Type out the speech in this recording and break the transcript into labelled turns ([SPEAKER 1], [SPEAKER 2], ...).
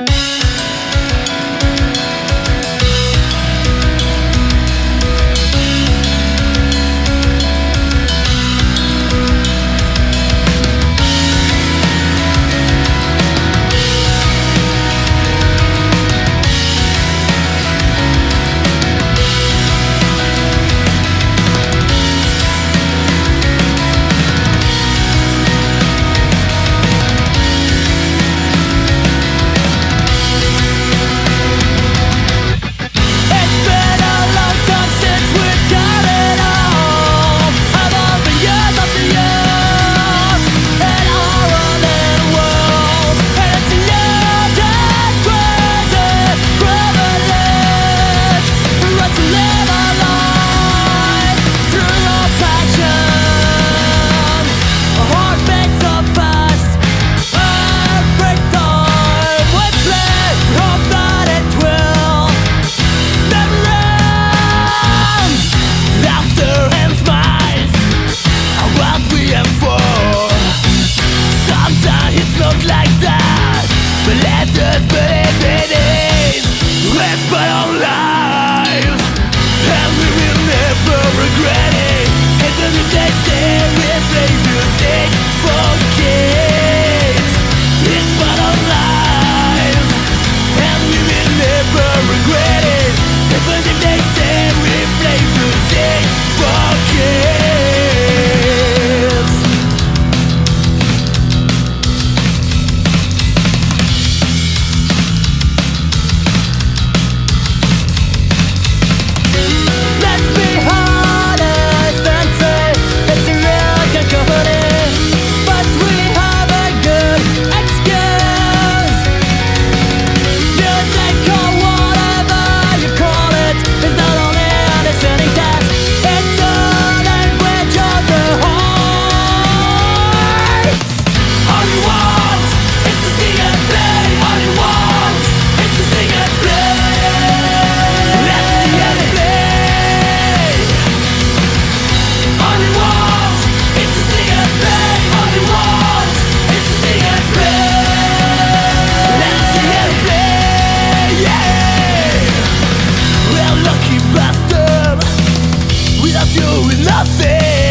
[SPEAKER 1] Bye. Let's Blockbuster Without you, we're nothing.